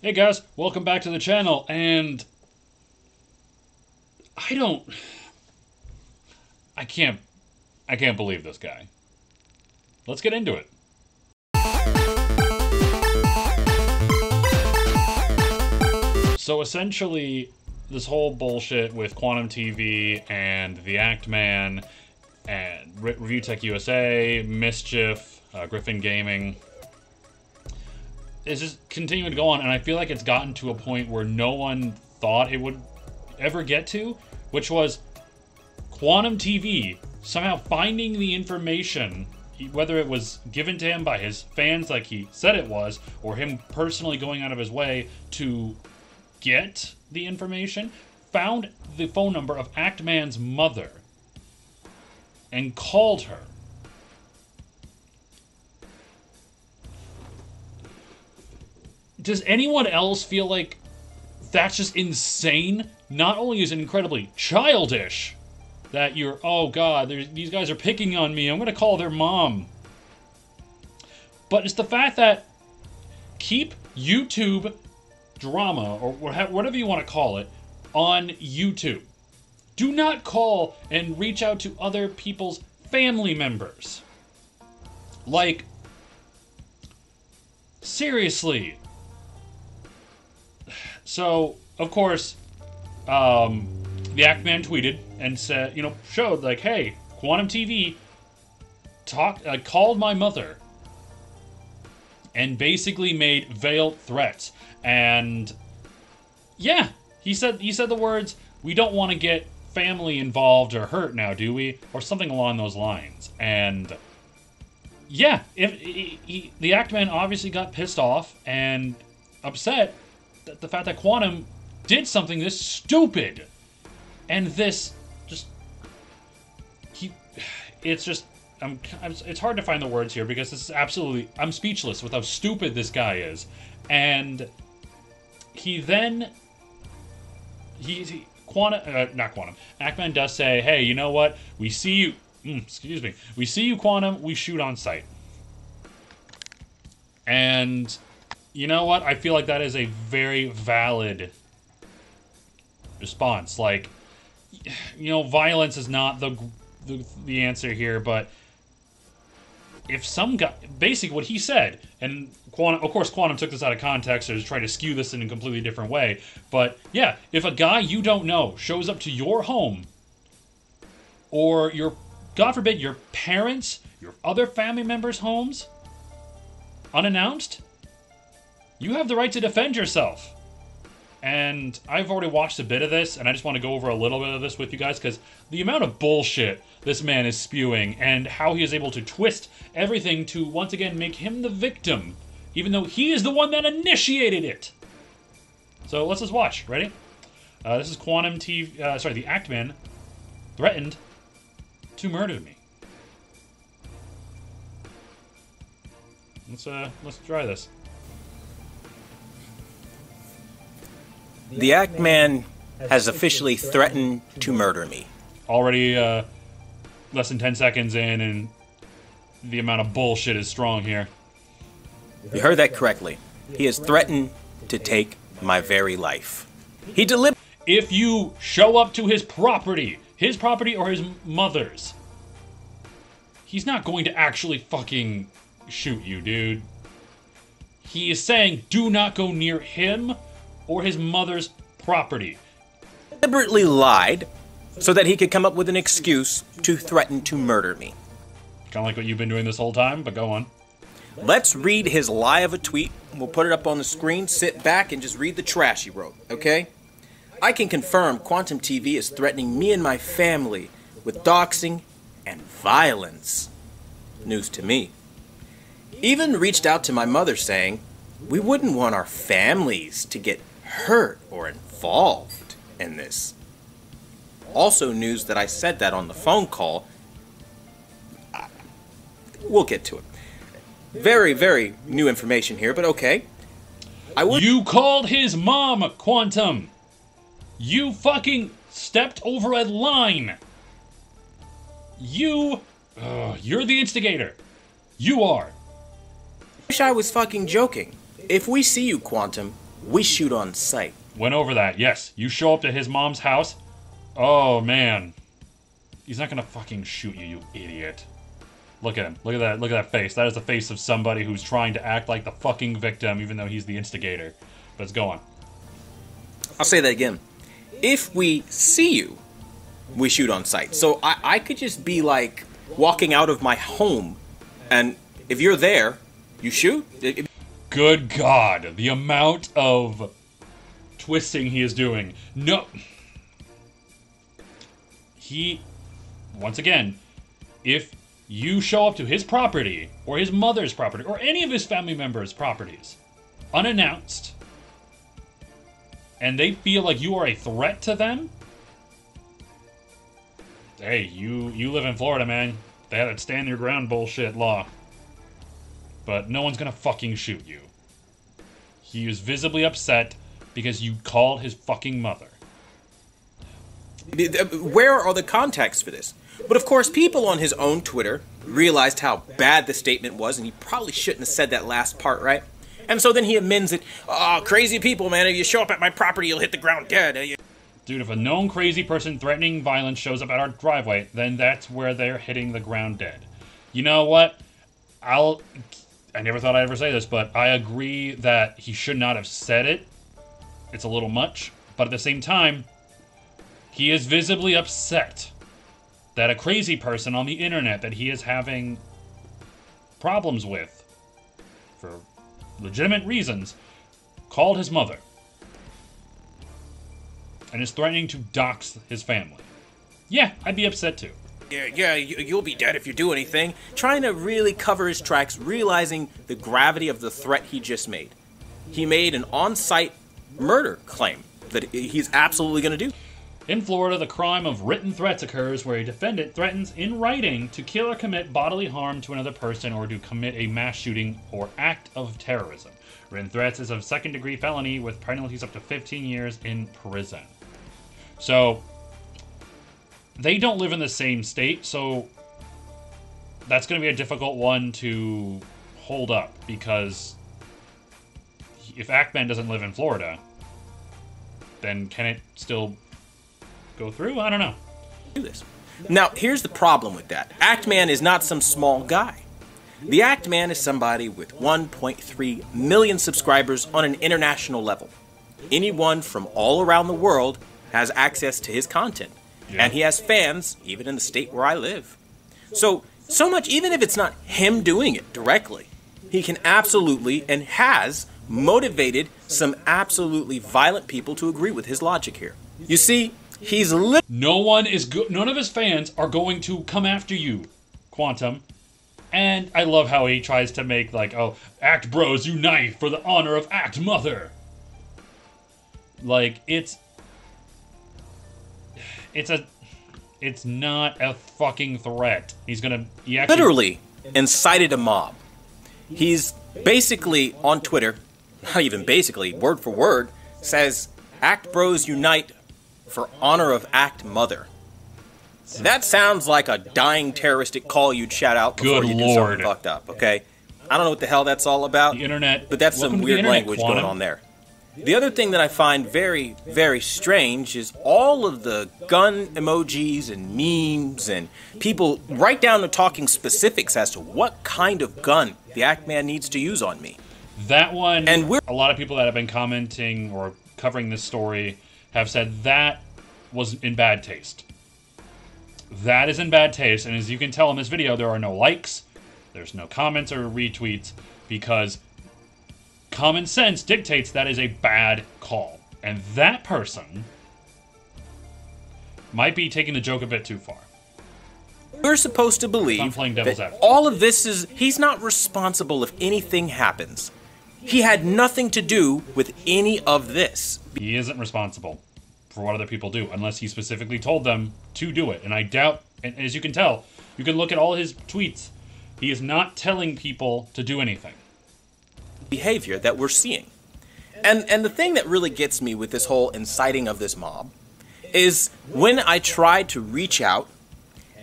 Hey guys, welcome back to the channel, and I don't I can't I can't believe this guy. Let's get into it. So essentially, this whole bullshit with Quantum TV and the Act Man and Re- Review Tech USA, Mischief, uh, Griffin Gaming is just continuing to go on, and I feel like it's gotten to a point where no one thought it would ever get to, which was Quantum TV somehow finding the information, whether it was given to him by his fans like he said it was, or him personally going out of his way to get the information, found the phone number of Actman's mother and called her. Does anyone else feel like that's just insane? Not only is it incredibly childish that you're, oh god, these guys are picking on me, I'm gonna call their mom. But it's the fact that keep YouTube drama, or whatever you want to call it, on YouTube. Do not call and reach out to other people's family members. Like, seriously. So, of course, um, the Act Man tweeted and said, you know, showed like, hey, Quantum TV talked, uh, called my mother and basically made veiled threats. And yeah, he said he said the words, "We don't want to get family involved or hurt now, do we?" or something along those lines. And yeah, if he, he, the Actman obviously got pissed off and upset the fact that Quantum did something this stupid and this just he it's just I'm, I'm, it's hard to find the words here because this is absolutely I'm speechless with how stupid this guy is and he then he, he quantum uh, not quantum Actman does say, "Hey, you know what? We see you. Mm, excuse me. We see you, quantum. We shoot on sight." And you know what? I feel like that is a very valid response. Like, you know, violence is not the the, the answer here, but if some guy, basically what he said, and Quantum, of course, Quantum took this out of context or is trying to skew this in a completely different way. But yeah, if a guy you don't know shows up to your home, or your, God forbid, your parents, your other family members' homes, unannounced, you have the right to defend yourself. And I've already watched a bit of this, and I just want to go over a little bit of this with you guys because the amount of bullshit this man is spewing and how he is able to twist everything to once again make him the victim, even though he is the one that initiated it. So let's just watch. Ready? Uh, this is Quantum TV. Uh, sorry, the Actman threatened to murder me. Let's uh, let's try this. The Act Man has officially threatened to murder me. Already uh, less than 10 seconds in, and the amount of bullshit is strong here. You heard that correctly. He has threatened to take my very life. He delivered. If you show up to his property, his property or his mother's, he's not going to actually fucking shoot you, dude. He is saying do not go near him or his mother's property. Deliberately lied so that he could come up with an excuse to threaten to murder me. Kind of like what you've been doing this whole time, but go on. Let's read his lie of a tweet. We'll put it up on the screen. Sit back and just read the trash he wrote, okay? I can confirm Quantum TV is threatening me and my family with doxing and violence. News to me. Even reached out to my mother saying, we wouldn't want our families to get hurt or involved in this. Also, news that I said that on the phone call. We'll get to it. Very, very new information here, but okay. I would. You called his mom, Quantum. You fucking stepped over a line. You. Uh, you're the instigator. You are. I Wish I was fucking joking. If we see you, Quantum, we shoot on sight. Went over that. Yes, you show up to his mom's house. Oh man, he's not gonna fucking shoot you, you idiot. Look at him. Look at that. Look at that face. That is the face of somebody who's trying to act like the fucking victim, even though he's the instigator. But it's going. I'll say that again. If we see you, we shoot on sight. So I, I could just be like walking out of my home, and if you're there, you shoot. It- Good God, the amount of twisting he is doing. No. He, once again, if you show up to his property, or his mother's property, or any of his family members' properties, unannounced, and they feel like you are a threat to them, hey, you you live in Florida, man. They have that stand your ground bullshit law. But no one's gonna fucking shoot you. He was visibly upset because you called his fucking mother. Where are the contacts for this? But of course, people on his own Twitter realized how bad the statement was, and he probably shouldn't have said that last part, right? And so then he amends it. Oh, crazy people, man! If you show up at my property, you'll hit the ground dead. Dude, if a known crazy person threatening violence shows up at our driveway, then that's where they're hitting the ground dead. You know what? I'll. I never thought I'd ever say this, but I agree that he should not have said it. It's a little much. But at the same time, he is visibly upset that a crazy person on the internet that he is having problems with, for legitimate reasons, called his mother and is threatening to dox his family. Yeah, I'd be upset too. Yeah, yeah, you, you'll be dead if you do anything. Trying to really cover his tracks, realizing the gravity of the threat he just made. He made an on site murder claim that he's absolutely going to do. In Florida, the crime of written threats occurs where a defendant threatens in writing to kill or commit bodily harm to another person or to commit a mass shooting or act of terrorism. Written threats is a second degree felony with penalties up to 15 years in prison. So, they don't live in the same state, so that's going to be a difficult one to hold up because if Actman doesn't live in Florida, then can it still go through? I don't know. do this. Now, here's the problem with that. Actman is not some small guy. The Actman is somebody with 1.3 million subscribers on an international level. Anyone from all around the world has access to his content. Yeah. And he has fans, even in the state where I live. So, so much, even if it's not him doing it directly, he can absolutely and has motivated some absolutely violent people to agree with his logic here. You see, he's literally. No one is good. None of his fans are going to come after you, Quantum. And I love how he tries to make like, oh, Act Bros unite for the honor of Act Mother. Like it's, it's a, it's not a fucking threat. He's gonna. He actually literally incited a mob. He's basically on Twitter, not even basically, word for word, says Act Bros Unite for honor of Act Mother. That sounds like a dying terroristic call you'd shout out before Good you do lord. something fucked up, okay? I don't know what the hell that's all about. The internet. But that's Welcome some to the weird internet, language Quantum. going on there. The other thing that I find very, very strange is all of the gun emojis and memes and people right down to talking specifics as to what kind of gun the Act Man needs to use on me. That one, And we're- a lot of people that have been commenting or covering this story have said that was in bad taste. That is in bad taste, and as you can tell in this video, there are no likes, there's no comments or retweets because common sense dictates that is a bad call, and that person might be taking the joke a bit too far. We're supposed to believe that all of this is he's not responsible if anything happens. He had nothing to do with any of this. He isn't responsible for what other people do unless he specifically told them to do it. And I doubt, and as you can tell, you can look at all his tweets. He is not telling people to do anything. Behavior that we're seeing. And and the thing that really gets me with this whole inciting of this mob is when I tried to reach out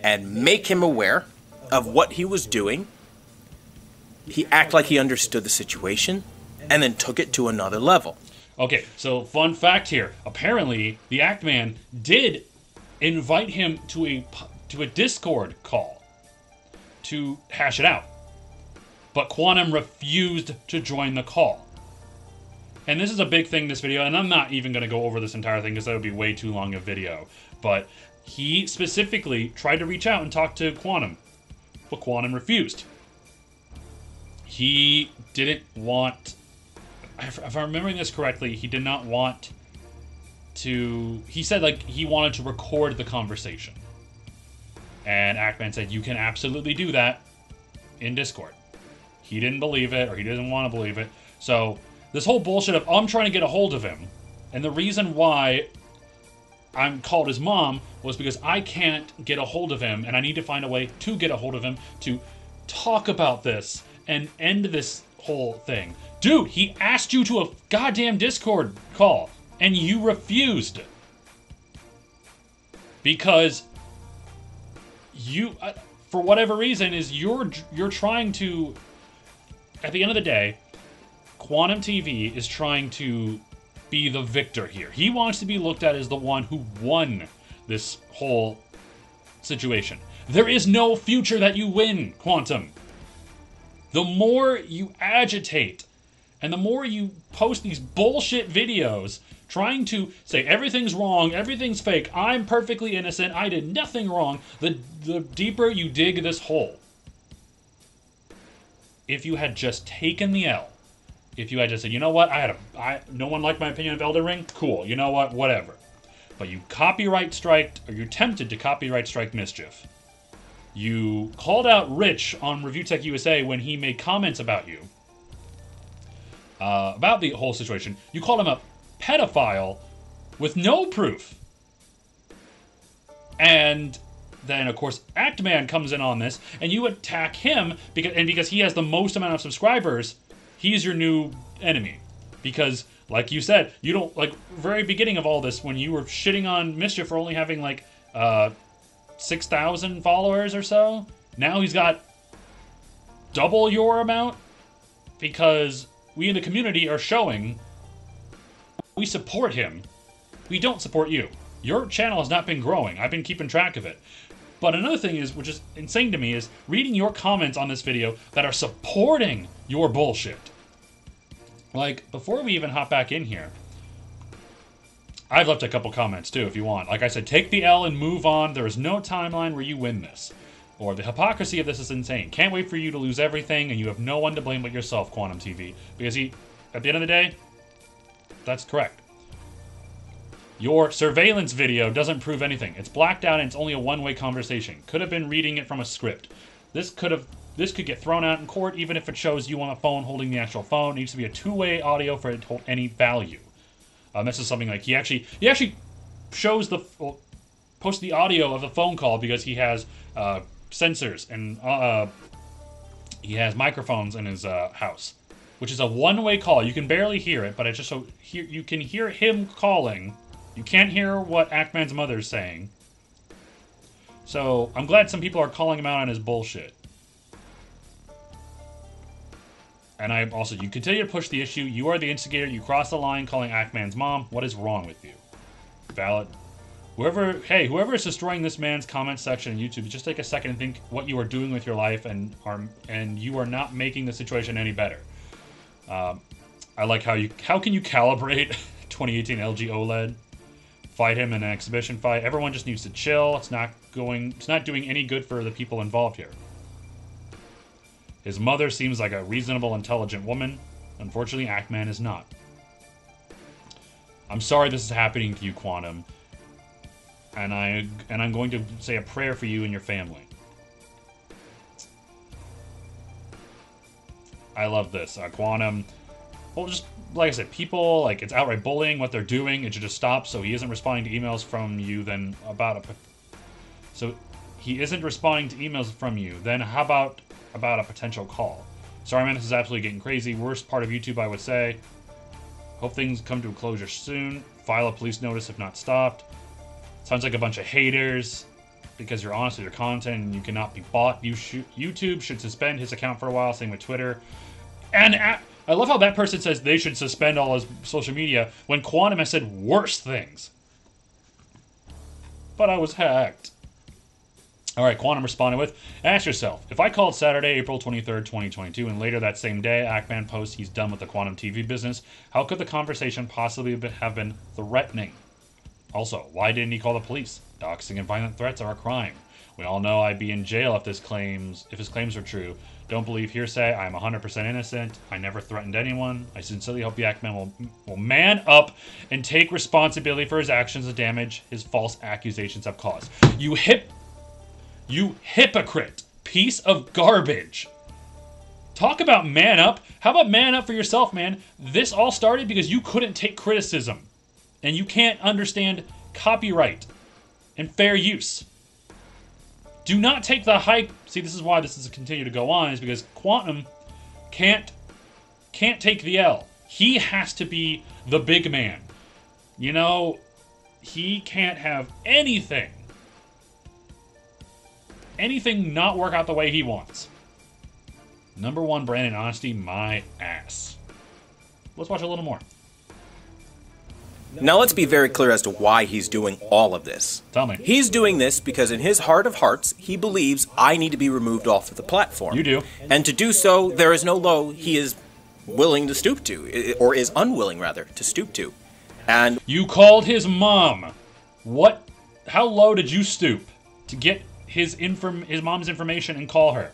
and make him aware of what he was doing, he acted like he understood the situation and then took it to another level. Okay, so fun fact here. Apparently, the Act Man did invite him to a to a Discord call to hash it out. But Quantum refused to join the call. And this is a big thing this video, and I'm not even going to go over this entire thing because that would be way too long a video. But he specifically tried to reach out and talk to Quantum, but Quantum refused. He didn't want, if I'm remembering this correctly, he did not want to, he said like he wanted to record the conversation. And Actman said, you can absolutely do that in Discord. He didn't believe it, or he didn't want to believe it. So this whole bullshit of I'm trying to get a hold of him, and the reason why I'm called his mom was because I can't get a hold of him, and I need to find a way to get a hold of him to talk about this and end this whole thing. Dude, he asked you to a goddamn Discord call, and you refused. Because you, uh, for whatever reason, is you're you're trying to. At the end of the day, Quantum TV is trying to be the victor here. He wants to be looked at as the one who won this whole situation. There is no future that you win, Quantum. The more you agitate and the more you post these bullshit videos trying to say everything's wrong, everything's fake, I'm perfectly innocent, I did nothing wrong, the, the deeper you dig this hole. If you had just taken the L, if you had just said, you know what, I had a, I, no one liked my opinion of Elden Ring, cool, you know what, whatever. But you copyright striked, or you attempted to copyright strike Mischief. You called out Rich on Review Tech USA when he made comments about you, uh, about the whole situation. You called him a pedophile with no proof. And then of course Actman comes in on this, and you attack him because and because he has the most amount of subscribers, he's your new enemy. Because like you said, you don't like very beginning of all this when you were shitting on Mischief for only having like uh six thousand followers or so. Now he's got double your amount because we in the community are showing we support him. We don't support you. Your channel has not been growing. I've been keeping track of it. But another thing is, which is insane to me, is reading your comments on this video that are supporting your bullshit. Like, before we even hop back in here, I've left a couple comments too if you want. Like I said, take the L and move on. There is no timeline where you win this. Or the hypocrisy of this is insane. Can't wait for you to lose everything and you have no one to blame but yourself, Quantum TV. Because he, at the end of the day, that's correct. Your surveillance video doesn't prove anything. It's blacked out and it's only a one-way conversation. Could have been reading it from a script. This could have this could get thrown out in court even if it shows you on a phone holding the actual phone. It needs to be a two-way audio for it to hold any value. Um, this is something like he actually he actually shows the well, posts the audio of the phone call because he has uh, sensors and uh, he has microphones in his uh, house which is a one-way call. You can barely hear it, but it's just so you can hear him calling. You can't hear what Actman's mother's saying. So I'm glad some people are calling him out on his bullshit. And I also, you continue to push the issue. You are the instigator. You cross the line calling Actman's mom. What is wrong with you? Valid. Whoever, hey, whoever is destroying this man's comment section on YouTube, just take a second and think what you are doing with your life, and are and you are not making the situation any better. Um, I like how you how can you calibrate 2018 LG OLED? Fight him in an exhibition fight. Everyone just needs to chill. It's not going. It's not doing any good for the people involved here. His mother seems like a reasonable, intelligent woman. Unfortunately, Actman is not. I'm sorry this is happening to you, Quantum. And I and I'm going to say a prayer for you and your family. I love this. Uh, Quantum, well, just like I said, people, like, it's outright bullying what they're doing. It should just stop so he isn't responding to emails from you then about a... So he isn't responding to emails from you. Then how about about a potential call? Sorry, man, this is absolutely getting crazy. Worst part of YouTube, I would say. Hope things come to a closure soon. File a police notice if not stopped. Sounds like a bunch of haters because you're honest with your content and you cannot be bought. You YouTube should suspend his account for a while. Same with Twitter. And I love how that person says they should suspend all his social media when Quantum has said worse things. But I was hacked. All right, Quantum responded with Ask yourself if I called Saturday, April 23rd, 2022, and later that same day, Actman posts he's done with the Quantum TV business, how could the conversation possibly have been threatening? Also, why didn't he call the police? Doxing and violent threats are a crime. We all know I'd be in jail if this claims if his claims are true. Don't believe hearsay. I'm 100% innocent. I never threatened anyone. I sincerely hope the Actman will will man up and take responsibility for his actions and damage his false accusations have caused. You hip you hypocrite piece of garbage. Talk about man up. How about man up for yourself, man? This all started because you couldn't take criticism and you can't understand copyright and fair use. Do not take the hype. See, this is why this is continue to go on is because Quantum can't can't take the L. He has to be the big man. You know, he can't have anything anything not work out the way he wants. Number one Brandon honesty, my ass. Let's watch a little more. Now let's be very clear as to why he's doing all of this. Tell me. He's doing this because in his heart of hearts, he believes I need to be removed off of the platform. You do. And to do so, there is no low he is willing to stoop to, or is unwilling rather to stoop to. And You called his mom. What how low did you stoop to get his inform his mom's information and call her?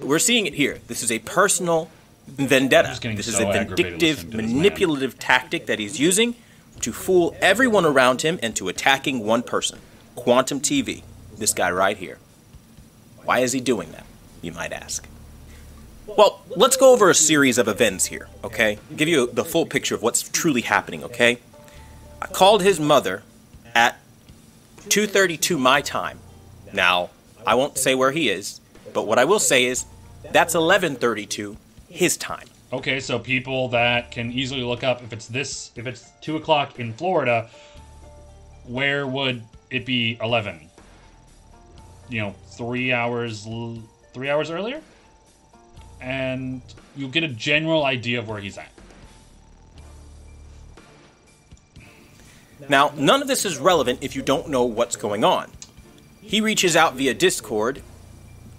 we're seeing it here. This is a personal vendetta. This is so a vindictive, man. manipulative tactic that he's using to fool everyone around him into attacking one person. Quantum TV. This guy right here. Why is he doing that? You might ask. Well, let's go over a series of events here, okay? Give you the full picture of what's truly happening, okay? I called his mother at 2:32 my time. Now, I won't say where he is, but what I will say is that's 11:32 his time. Okay, so people that can easily look up if it's this if it's two o'clock in Florida, where would it be eleven? You know, three hours three hours earlier? And you get a general idea of where he's at. Now, none of this is relevant if you don't know what's going on. He reaches out via Discord,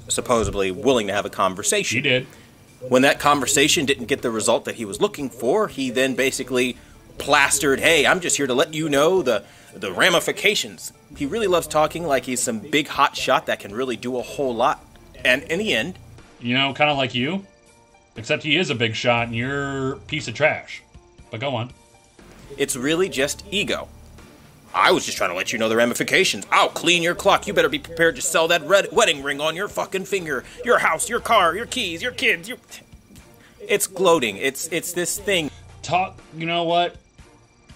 supposedly willing to have a conversation. He did. When that conversation didn't get the result that he was looking for, he then basically plastered, "Hey, I'm just here to let you know the the ramifications." He really loves talking like he's some big hot shot that can really do a whole lot. And in the end, You know, kind of like you, except he is a big shot and you're a piece of trash. But go on. it's really just ego. I was just trying to let you know the ramifications. I'll clean your clock. You better be prepared to sell that red wedding ring on your fucking finger. Your house, your car, your keys, your kids. Your... It's gloating. It's it's this thing. talk you know what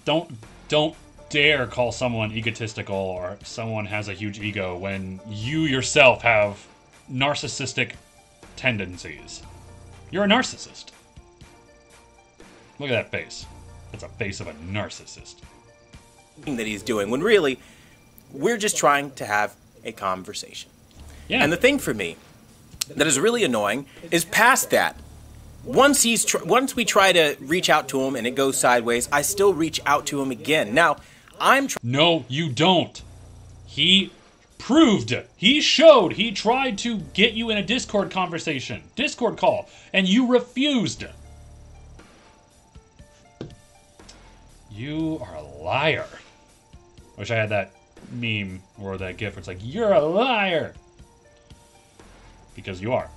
don't don't dare call someone egotistical or someone has a huge ego when you yourself have narcissistic tendencies you're a narcissist look at that face that's a face of a narcissist that he's doing when really we're just trying to have a conversation. yeah And the thing for me that is really annoying is past that. Once he's tr- once we try to reach out to him and it goes sideways, I still reach out to him again. Now, I'm tr- no you don't he proved it. he showed he tried to get you in a discord conversation discord call and you refused You are a liar. Wish I had that meme or that gif where it's like, you're a liar. Because you are.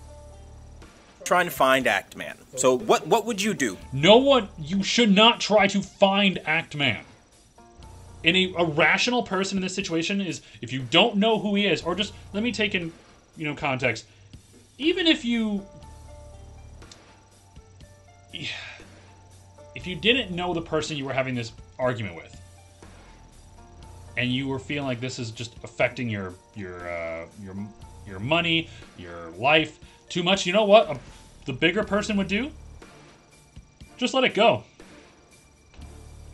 trying to find Act Man. So what what would you do? No one, you should not try to find Act Man. And a, a rational person in this situation is if you don't know who he is, or just let me take in, you know, context. Even if you, if you didn't know the person you were having this argument with, and you were feeling like this is just affecting your your uh, your your money, your life too much, you know what? A, the bigger person would do just let it go.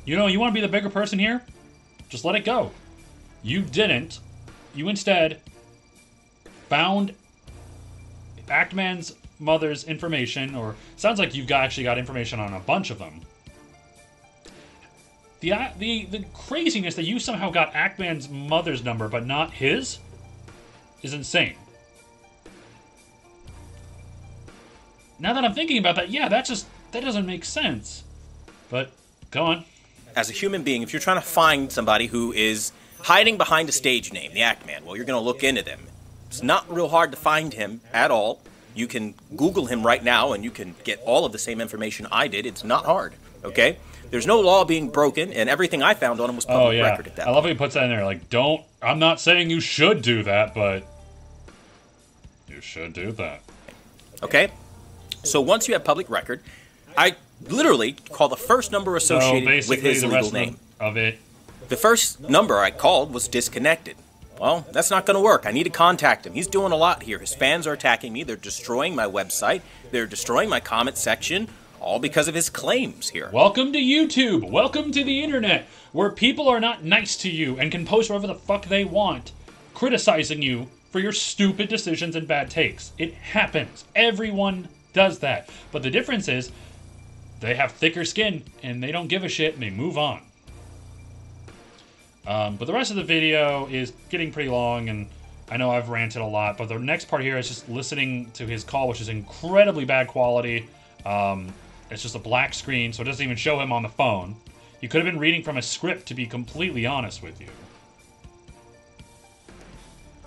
You know, you want to be the bigger person here? Just let it go. You didn't. You instead found Actman's mother's information, or sounds like you've got, actually got information on a bunch of them. The, the the craziness that you somehow got Actman's mother's number but not his is insane. Now that I'm thinking about that, yeah, that just that doesn't make sense. But go on. As a human being, if you're trying to find somebody who is hiding behind a stage name, the Act Man, well, you're going to look into them. It's not real hard to find him at all. You can Google him right now and you can get all of the same information I did. It's not hard, okay? There's no law being broken, and everything I found on him was public oh, yeah. record at that I love how he puts that in there. Like, don't. I'm not saying you should do that, but you should do that. Okay? So once you have public record, I literally call the first number associated so with his the legal name. Of it. The first number I called was disconnected. Well, that's not going to work. I need to contact him. He's doing a lot here. His fans are attacking me. They're destroying my website. They're destroying my comment section, all because of his claims here. Welcome to YouTube. Welcome to the internet, where people are not nice to you and can post whatever the fuck they want, criticizing you for your stupid decisions and bad takes. It happens. Everyone does that. But the difference is they have thicker skin and they don't give a shit and they move on. Um, but the rest of the video is getting pretty long and I know I've ranted a lot, but the next part here is just listening to his call, which is incredibly bad quality. Um, it's just a black screen, so it doesn't even show him on the phone. He could have been reading from a script, to be completely honest with you.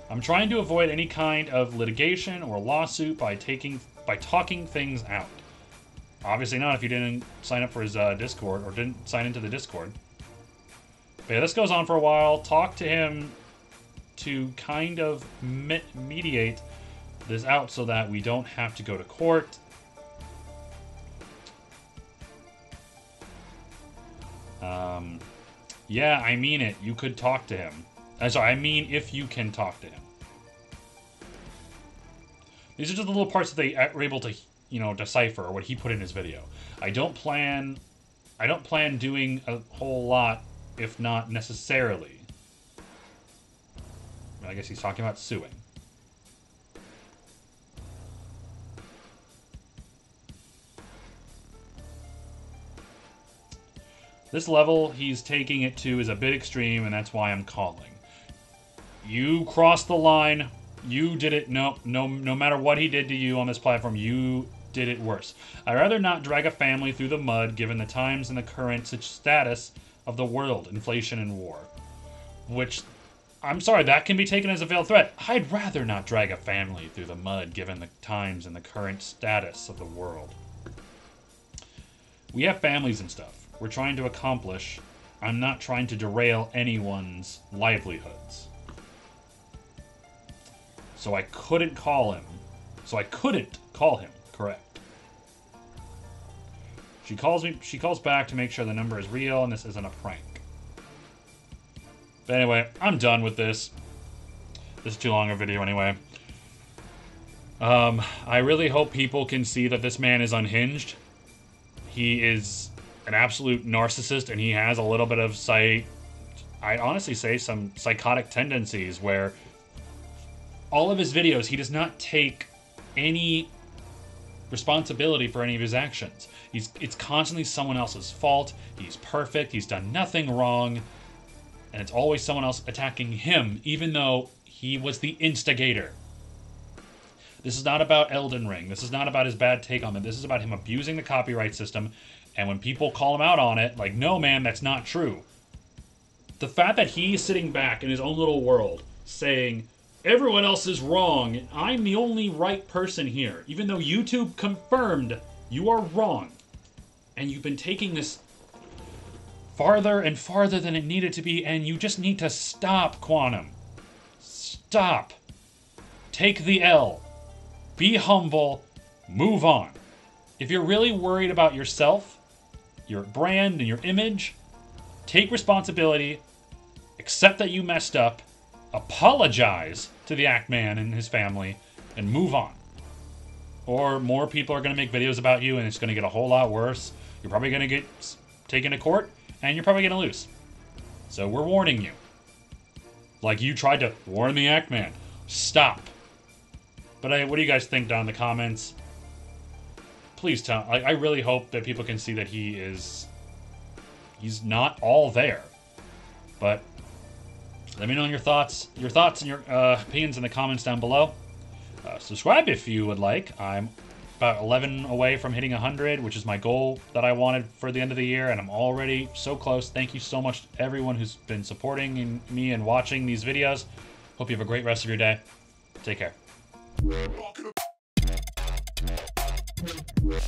I'm trying to avoid any kind of litigation or lawsuit by taking by talking things out. Obviously not if you didn't sign up for his uh, Discord or didn't sign into the Discord. But yeah, this goes on for a while. Talk to him to kind of me mediate this out so that we don't have to go to court. Um, yeah, I mean it. You could talk to him. Uh, sorry, I mean if you can talk to him. These are just the little parts that they were able to, you know, decipher what he put in his video. I don't plan, I don't plan doing a whole lot, if not necessarily. I guess he's talking about suing. This level he's taking it to is a bit extreme, and that's why I'm calling. You crossed the line. You did it. No, no, no matter what he did to you on this platform, you did it worse. I'd rather not drag a family through the mud, given the times and the current status of the world, inflation and war. Which, I'm sorry, that can be taken as a veiled threat. I'd rather not drag a family through the mud, given the times and the current status of the world. We have families and stuff we're trying to accomplish. I'm not trying to derail anyone's livelihoods. So I couldn't call him. So I couldn't call him, correct. She calls me she calls back to make sure the number is real and this isn't a prank. But anyway, I'm done with this. This is too long a video anyway. Um, I really hope people can see that this man is unhinged. He is an absolute narcissist and he has a little bit of sight I honestly say some psychotic tendencies where all of his videos he does not take any responsibility for any of his actions. He's it's constantly someone else's fault. He's perfect. He's done nothing wrong. And it's always someone else attacking him even though he was the instigator. This is not about Elden Ring. This is not about his bad take on it. This is about him abusing the copyright system and when people call him out on it, like, no, man, that's not true. The fact that he's sitting back in his own little world saying, everyone else is wrong, I'm the only right person here, even though YouTube confirmed you are wrong, and you've been taking this farther and farther than it needed to be, and you just need to stop, Quantum. Stop. Take the L. Be humble. Move on. If you're really worried about yourself, your brand and your image. Take responsibility, accept that you messed up, apologize to the Act Man and his family, and move on. Or more people are going to make videos about you and it's going to get a whole lot worse. You're probably going to get taken to court and you're probably going to lose. So we're warning you. Like you tried to warn the Act Man. Stop. But what do you guys think down in the comments? Please tell. Like, I really hope that people can see that he is. He's not all there. But let me know your thoughts, your thoughts and your uh, opinions in the comments down below. Uh, subscribe if you would like. I'm about 11 away from hitting 100, which is my goal that I wanted for the end of the year, and I'm already so close. Thank you so much to everyone who's been supporting me and watching these videos. Hope you have a great rest of your day. Take care. Yeah.